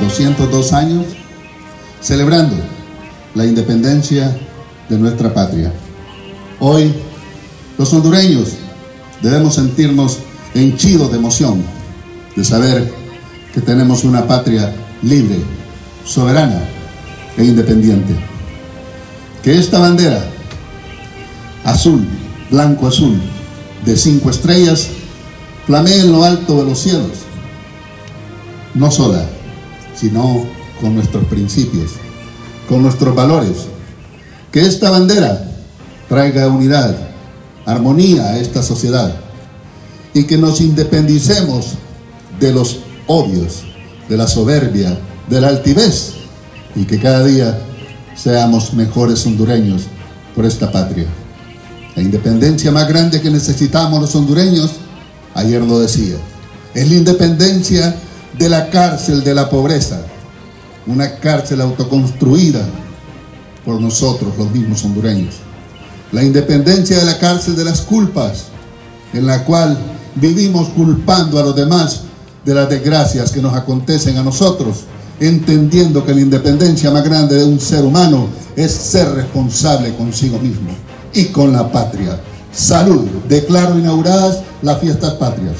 202 años celebrando la independencia de nuestra patria. Hoy, los hondureños debemos sentirnos henchidos de emoción de saber que tenemos una patria libre, soberana e independiente. Que esta bandera azul, blanco azul, de cinco estrellas, flamee en lo alto de los cielos, no sola, sino con nuestros principios, con nuestros valores. Que esta bandera traiga unidad, armonía a esta sociedad y que nos independicemos de los odios, de la soberbia, de la altivez y que cada día seamos mejores hondureños por esta patria. La independencia más grande que necesitamos los hondureños, ayer lo decía, es la independencia de la cárcel de la pobreza, una cárcel autoconstruida por nosotros los mismos hondureños. La independencia de la cárcel de las culpas, en la cual vivimos culpando a los demás de las desgracias que nos acontecen a nosotros, entendiendo que la independencia más grande de un ser humano es ser responsable consigo mismo y con la patria. Salud. Declaro inauguradas las fiestas patrias.